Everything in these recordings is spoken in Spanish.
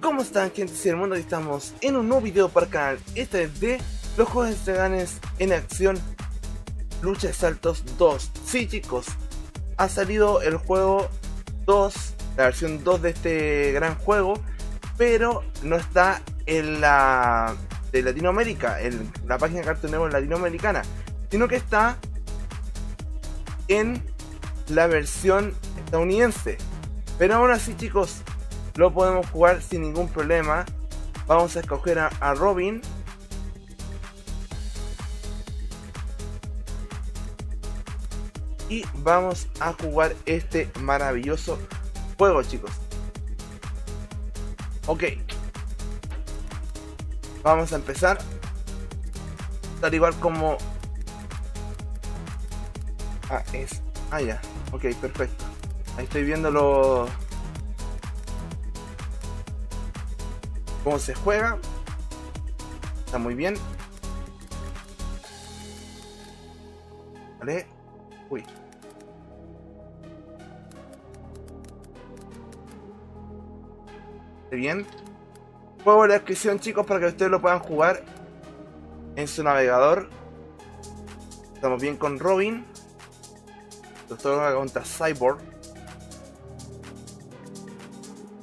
¿Cómo están gente del mundo? Estamos en un nuevo video para el canal Este es de los juegos de Dragons en acción Lucha de Saltos 2 Sí chicos, ha salido el juego 2 La versión 2 de este gran juego Pero no está en la de Latinoamérica En la página de Cartoon Network latinoamericana Sino que está en la versión estadounidense Pero aún así chicos lo podemos jugar sin ningún problema. Vamos a escoger a, Robin. Y vamos a jugar este maravilloso juego, chicos. Ok. Vamos a empezar. Tal igual como... Ah, es... Ah, ya. Ok, perfecto. Ahí estoy viendo los cómo se juega. Está muy bien. Vale. Uy. Bien. Juego la descripción chicos para que ustedes lo puedan jugar en su navegador. Estamos bien con Robin. Doctor contra Cyborg.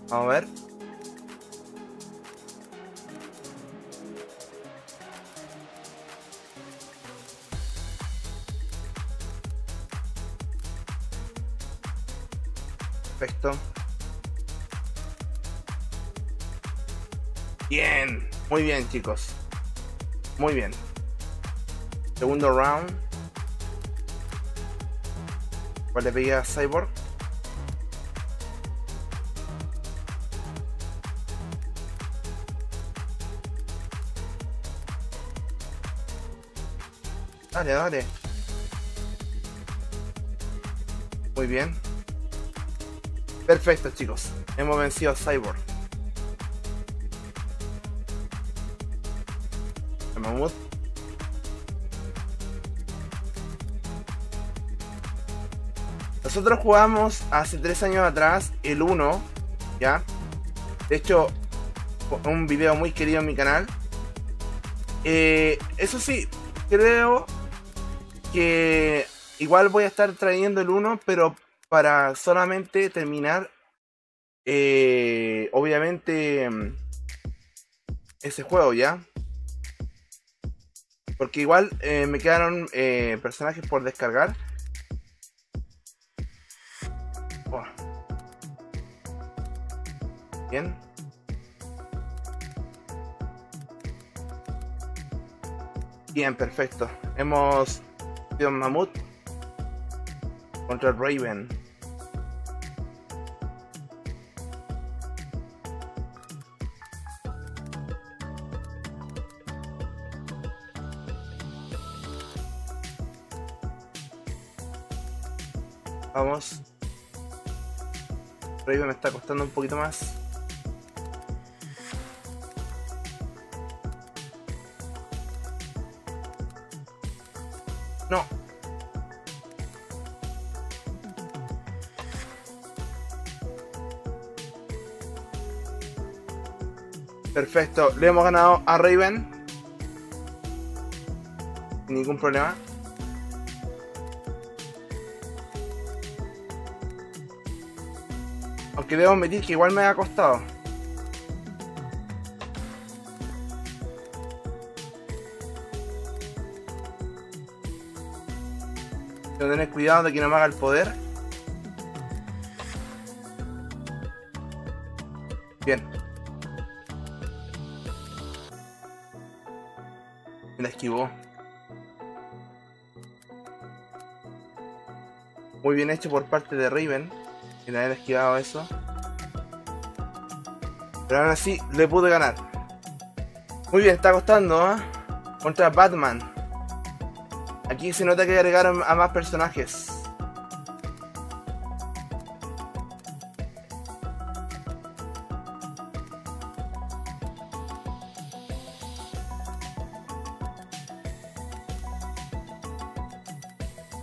Vamos a ver. Perfecto. Bien. Muy bien, chicos. Muy bien. Segundo round. ¿Cuál le Cyborg? Dale, dale. Muy bien. Perfecto, chicos. Hemos vencido a Cyborg. Mamut. Nosotros jugamos hace tres años atrás el 1, ¿ya? De hecho, un video muy querido en mi canal. Eh, eso sí, creo que igual voy a estar trayendo el 1, pero para solamente terminar, eh, obviamente, mm, ese juego, ¿ya? Porque igual eh, me quedaron eh, personajes por descargar. Oh. Bien. Bien, perfecto. Hemos... un Mamut contra Raven. Vamos. Raven me está costando un poquito más. Perfecto, le hemos ganado a Raven. Ningún problema. Aunque debo admitir que igual me ha costado. Tengo que tener cuidado de que no me haga el poder. Bien. La esquivó. Muy bien hecho por parte de Raven. Le haber esquivado eso. Pero aún así le pude ganar. Muy bien, está costando, ¿eh? Contra Batman. Aquí se nota que agregaron a más personajes.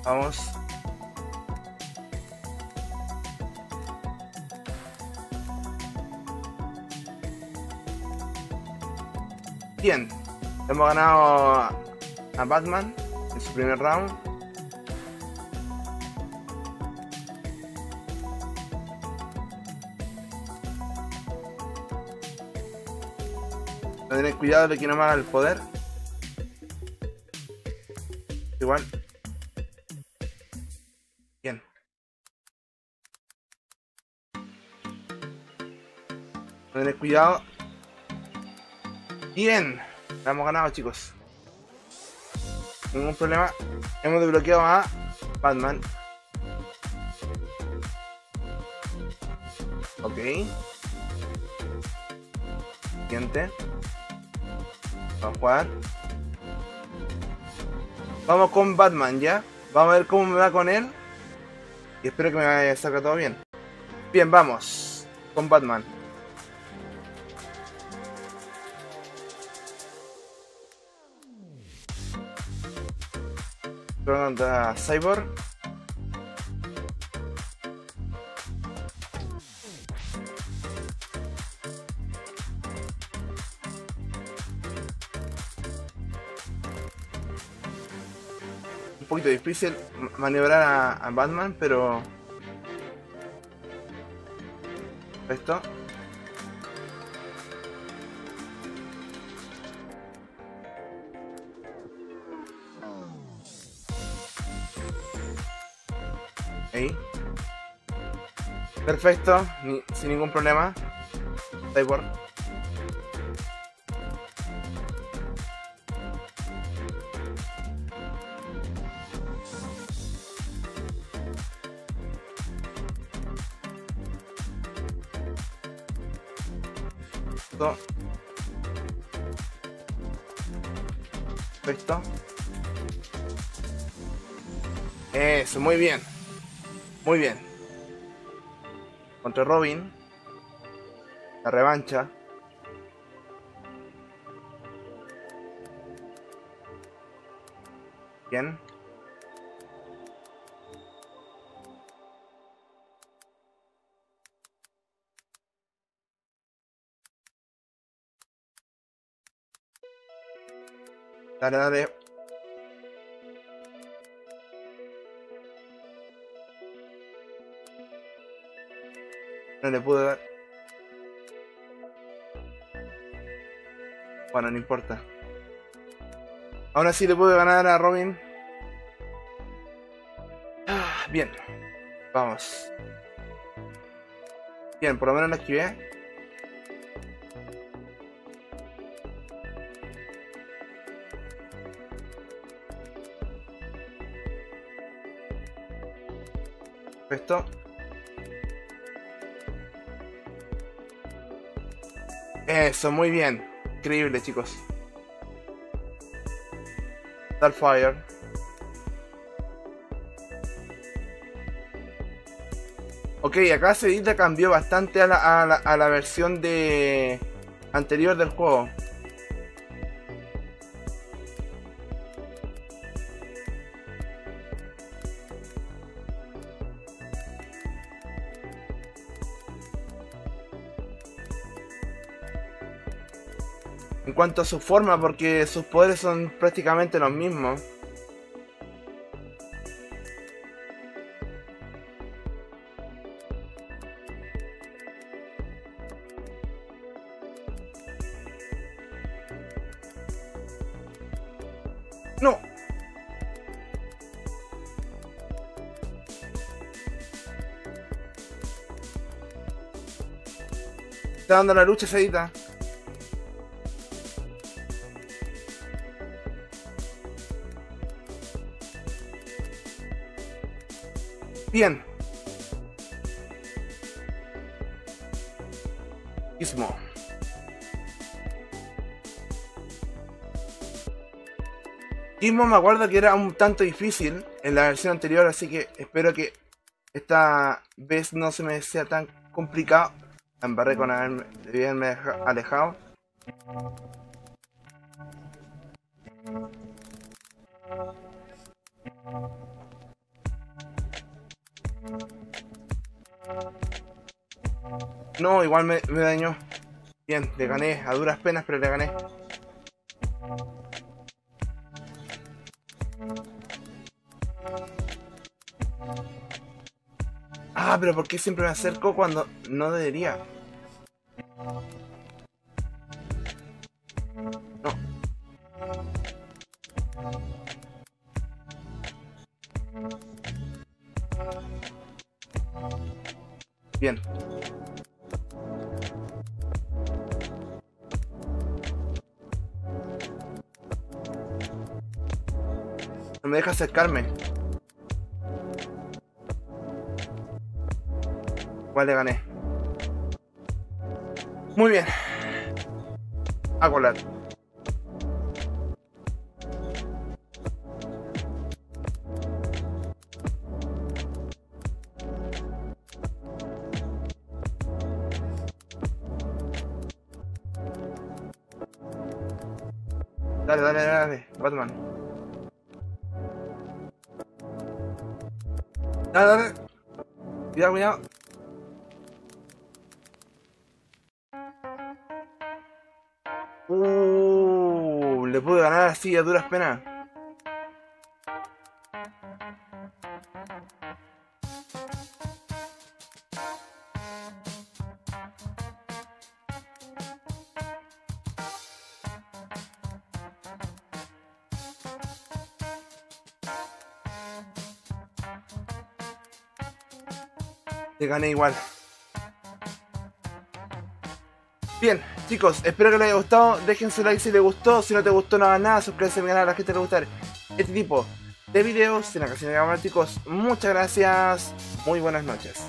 Vamos. Bien, hemos ganado a Batman en su primer round. Tener cuidado de que no me haga el poder. Igual. Tener cuidado. Bien. hemos ganado, chicos. Ningún problema. Hemos desbloqueado a Batman. Ok. Siguiente. Vamos a jugar. Vamos con Batman, ¿ya? Vamos a ver cómo me va con él. Y espero que me salga todo bien. Bien, vamos. Con Batman. Pronto Cyborg. Un poquito difícil maniobrar a Batman, pero... Esto. Perfecto, ni- sin ningún problema. Cyborg. Perfecto. Eso, muy bien. Muy bien. Contra Robin. La revancha. Bien. Dale, dale. No le pude dar. Bueno, no importa. Aún así le pude ganar a Robin. Ah, Bien. Vamos. Bien, por lo menos la esquivé. Eso, muy bien. Increíble, chicos. Starfire. Ok, acá Sedita cambió bastante a la, a la, a la versión de anterior del juego. En cuanto a su forma, porque sus poderes son prácticamente los mismos. No. Está dando la lucha, Sedita. Bien. Gizmo. Gizmo me acuerdo que era un tanto difícil en la versión anterior, así que espero que esta vez no se me sea tan complicado. Embarré con haberme, alejado. No, igual me, me dañó. Bien, le gané, a duras penas, pero le gané. Ah, pero ¿por qué siempre me acerco cuando no debería? No. Bien. Me deja acercarme. Igual le gané. Muy bien. A colar. Dale, dale, dale, Batman. Dale, dale. Cuidado, cuidado. Uh, le pude ganar así a duras penas. Le gané igual. Bien, chicos, espero que les haya gustado. Dejen su like si les gustó. Si no te gustó, no nada. Suscríbanse a mi canal a la gente que le gustar este tipo de videos en la canción de chicos. Muchas gracias. Muy buenas noches.